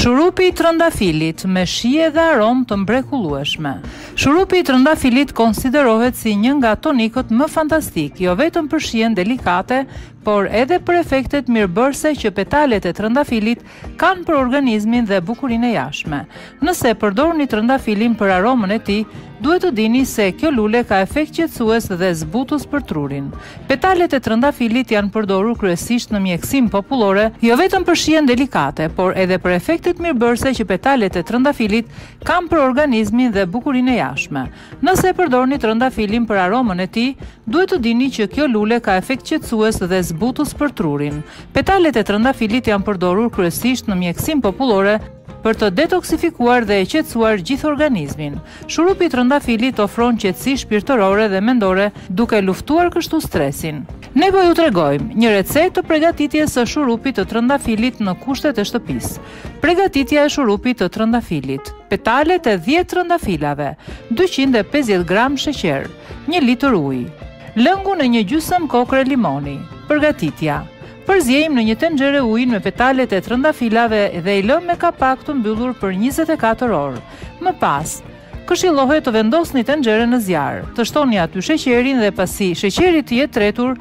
Shurupi i trëndafilit me shije dhe aromë të mbrekullueshme. Shurupi i trëndafilit konsiderohet si një nga tonikët më fantastikë, jo vetëm për shijen delikate, por edhe për efektet mirëbërëse që petalet e trëndafilit kanë për organizmin dhe bukurinë e jashtme. Nëse përdorni trëndafilin për aromën e tij, duhet të dini se kjo lule ka efekt qetësues dhe zbutës për trurin. Petalet e trëndafilit janë përdorur kryesisht në mjekësinë popullore, jo vetëm për shijen delikate, por edhe për efektet mirëbërëse që petalet e trëndafilit kanë për organizmin dhe bukurinë e jashtme. Nëse e përdorni trëndafilin për aromën e tij, duhet të dini që kjo lule ka efekt qetësues dhe zbutës për trurin. Petalet e trëndafilit janë përdorur kryesisht në mjekësinë popullore për të detoksifikuar dhe qetësuar gjithë organizmin. Shurupi i trëndafilit ofron qetësi shpirtërore dhe mendore, duke luftuar kështu stresin. Ne po ju tregojmë një recetë të pregatitjes së shurupit të trëndafilit në kushtet e shtëpisë. Pregatitja e shurupit të trëndafilit, petalet e dhjetë trëndafilave, dyqind e pesëdhjetë gramë sheqer, një litër ujë. Lëngun e një gjysëm kokrre limoni. Përgatitja, Përziejmë në një tenxhere ujin me petalet e trëndafilave dhe i lëmë me kapak të mbyllur për njëzet e katër orë. Më pas, Këshillohet të vendosni tenxheren në zjarr, të shtoni aty sheqerin dhe pasi sheqeri të jetë tretur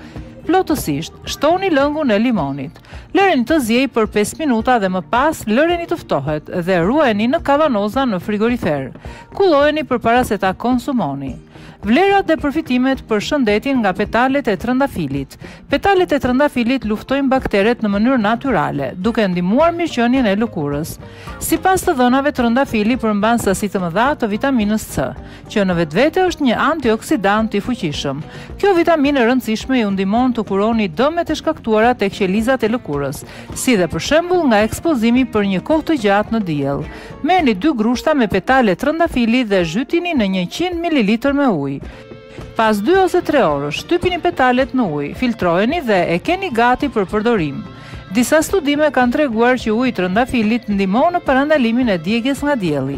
plotësisht, shtoni lëngun e limonit. Lëreni të ziejë për pesë minuta dhe më pas lëreni të ftohet dhe ruajeni në kavanoza në frigorifer. Kullojeni përpara se ta konsumoni. Vlerat dhe përfitimet për shëndetin nga petalet e trëndafilit. Petalet e trëndafilit luftojnë bakteret në mënyrë natyrale, duke ndihmuar mirëqenien e lëkurës. Sipas të dhënave trëndafili përmban sasi të mëdha të vitaminës C, që në vetvete është një antioksidant i fuqishëm. Kjo vitaminë e rëndësishme ju ndihmon të kuroni dëmet e shkaktuara tek qelizat e lëkurës, si dhe për shembull nga ekspozimi për një kohë të gjatë në diell. Merrni dy grushta me petale trëndafili dhe zhytini në njëqind mililitër me ujë. Pas dy ose tre orësh, shtypini petalet në ujë, filtrojeni dhe e keni gati për përdorim. Disa studime kanë treguar që uji i trëndafilit ndihmon në parandalimin e djegies nga dielli.